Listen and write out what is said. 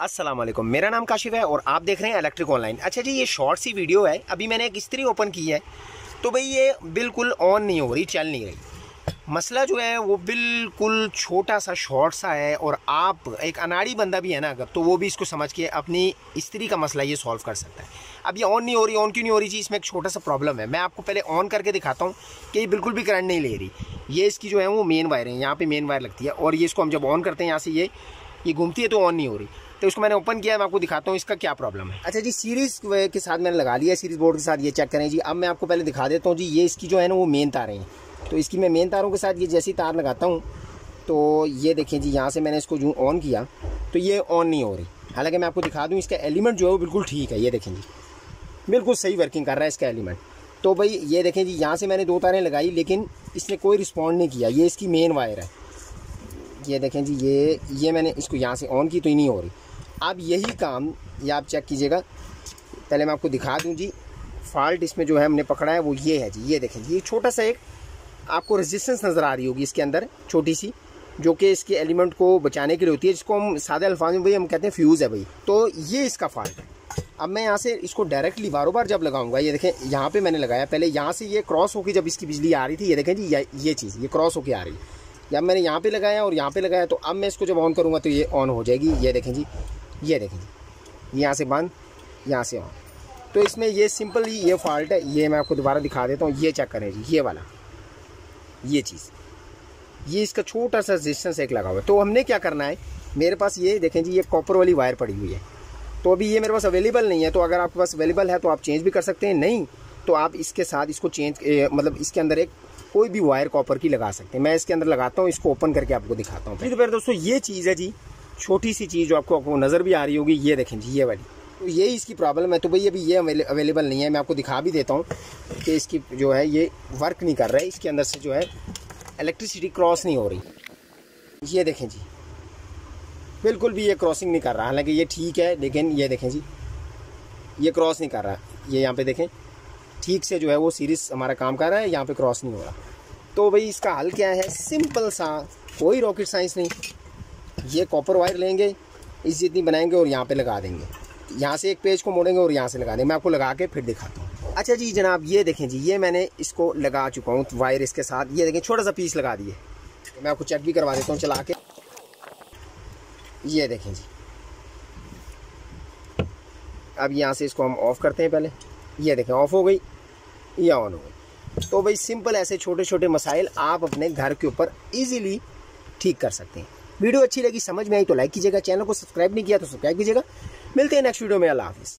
वालेकुम मेरा नाम काशिफ है और आप देख रहे हैं इलेक्ट्रिक ऑनलाइन अच्छा जी, ये शॉर्ट सी वीडियो है। अभी मैंने एक स्त्री ओपन की है। तो भाई ये बिल्कुल ऑन नहीं हो रही, चल नहीं रही। मसला जो है, वो बिल्कुल छोटा सा शॉर्ट सा है और आप, एक अनाड़ी बंदा भी है ना अगर तो वो भी इसको समझ के अपनी स्त्री का मसला ये सॉल्व कर सकता है। अब ये ऑन नहीं हो रही ऑन क्यों नहीं हो रही जी? इसमें एक छोटा सा प्रॉब्लम है। मैं आपको पहले ऑन करके दिखाता हूँ कि ये बिल्कुल भी करंट नहीं ले रही। ये इसकी जो है, वो मेन वायर है। यहाँ पर मेन वायर लगती है और ये इसको हम जब ऑन करते हैं, यहाँ से ये ये घूमती है तो ऑन नहीं हो रही। तो इसको मैंने ओपन किया, मैं आपको दिखाता हूँ इसका क्या प्रॉब्लम है। अच्छा जी सीरीज़ के साथ मैंने लगा लिया सीरीज़ बोर्ड के साथ ये चेक करें। जी, अब मैं आपको पहले दिखा देता हूँ जी, ये इसकी जो है ना, वो मेन तारें हैं। तो इसकी मैं मेन तारों के साथ ये जैसी तार लगाता हूँ तो ये देखें जी, यहाँ से मैंने इसको जो ऑन किया तो ये ऑन नहीं हो रही। हालाँकि मैं आपको दिखा दूँ, इसका एलिमेंट जो है वो बिल्कुल ठीक है, ये देखें जी। बिल्कुल सही वर्किंग कर रहा है इसका एलिमेंट तो भाई, ये देखें जी, यहाँ से मैंने दो तारें लगाई, लेकिन इसने कोई रिस्पॉन्ड नहीं किया। ये इसकी मेन वायर है। ये देखें जी, ये ये मैंने इसको यहाँ से ऑन की तो ही नहीं हो रही। अब यही काम, ये आप चेक कीजिएगा। पहले मैं आपको दिखा दूँ जी। फॉल्ट इसमें जो है हमने पकड़ा है, वो ये है जी। ये देखें जी, ये छोटा सा एक आपको रेजिस्टेंस नज़र आ रही होगी इसके अंदर, छोटी सी, जो कि इसके एलिमेंट को बचाने के लिए होती है, जिसको हम सादे अल्फाज में भाई हम कहते हैं फ्यूज़ है भाई। तो ये इसका फॉल्ट है। अब मैं यहाँ से इसको डायरेक्टली बारों बार जब लगाऊँगा, ये देखें, यहाँ पे मैंने लगाया। पहले यहाँ से ये क्रॉस होकर जब इसकी बिजली आ रही थी, ये देखें जी, ये चीज़, ये क्रॉस होकर आ रही है। जब मैंने यहाँ पे लगाया और यहाँ पे लगाया तो अब मैं इसको जब ऑन करूँगा तो ये ऑन हो जाएगी। ये देखें जी, ये देखें जी। यहाँ से बंद, यहाँ से ऑन तो इसमें ये सिंपल ही ये फॉल्ट है, ये मैं आपको दोबारा दिखा देता हूँ। ये चेक करें जी, ये वाला, ये चीज़। ये इसका छोटा सा रेजिस्टेंस एक लगा हुआ है। तो हमने क्या करना है, मेरे पास ये देखें जी, ये कॉपर वाली वायर पड़ी हुई है। तो अभी ये मेरे पास अवेलेबल नहीं है तो अगर आपके पास अवेलेबल है तो आप चेंज भी कर सकते हैं। नहीं तो आप इसके साथ इसको चेंज मतलब इसके अंदर एक कोई भी वायर कॉपर की लगा सकते हैं। मैं इसके अंदर लगाता हूँ इसको ओपन करके आपको दिखाता हूँ। तो दोस्तों ये चीज़ है जी छोटी सी चीज़ जो आपको, आपको नज़र भी आ रही होगी ये देखें जी ये वाली। तो यही इसकी प्रॉब्लम है। तो भाई अभी ये अवेलेबल नहीं है मैं आपको दिखा भी देता हूँ कि इसकी जो है ये वर्क नहीं कर रहा है। इसके अंदर से जो है इलेक्ट्रिसिटी क्रॉस नहीं हो रही। ये देखें जी। बिल्कुल भी ये क्रॉसिंग नहीं कर रहा। हालाँकि ये ठीक है लेकिन ये देखें जी ये क्रॉस नहीं कर रहा। ये यहाँ पे देखें ठीक से जो है वो सीरीज़ हमारा काम कर रहा है यहाँ पे क्रॉस नहीं हो रहा। तो भाई इसका हल क्या है? सिंपल सा, कोई रॉकेट साइंस नहीं। ये कॉपर वायर लेंगे, इस जितनी बनाएँगे और यहाँ पे लगा देंगे। यहाँ से एक पेज को मोड़ेंगे और यहाँ से लगा देंगे। मैं आपको लगा के फिर दिखाता हूँ। अच्छा जी, जनाब, ये देखें जी, ये मैंने इसको लगा चुका हूँ वायर इसके साथ। ये देखें, छोटा सा पीस लगा दिए। मैं आपको चेक भी करवा देता हूँ, चला के। ये देखें जी। अब यहाँ से इसको हम ऑफ़ करते हैं पहले। ये देखें ऑफ़ हो गई, या ऑन हो गई। तो भाई सिंपल ऐसे छोटे छोटे मसाइल आप अपने घर के ऊपर इजीली ठीक कर सकते हैं। वीडियो अच्छी लगी, समझ में आई तो लाइक कीजिएगा, चैनल को सब्सक्राइब नहीं किया तो सब्सक्राइब कीजिएगा। मिलते हैं नेक्स्ट वीडियो में अला हाफिज़।